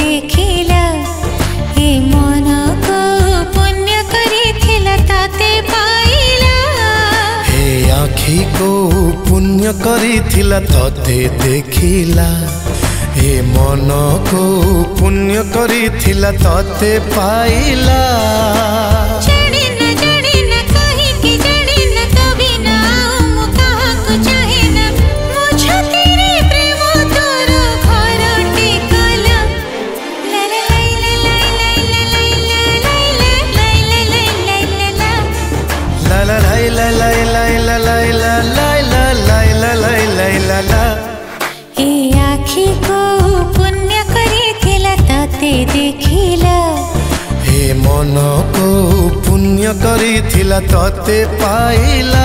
ଦେଖିଲା ପୁଣ୍ୟ କରିଥିଲା ତାତେ ପାଇଲା ହେ ଆଖିକୁ ପୁଣ୍ୟ କରିଥିଲା ତତେ ଦେଖିଲା ଏ ମନକୁ ପୁଣ୍ୟ କରିଥିଲା ତତେ ପାଇଲା ଦେଖିଲା ହେ ମନକୁ ପୁଣ୍ୟ କରିଥିଲା ତତେ ପାଇଲା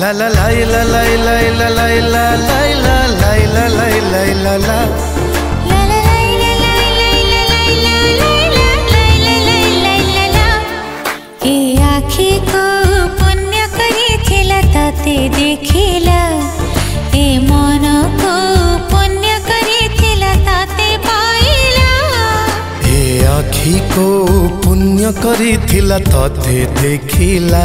la la la la la la la la la la la la la la la la দেখিলা এ মনকু পুণ্য করিছিলা তাতে পাইলা এ আখিকু পুণ্য করিছিলা ততে দেখিলা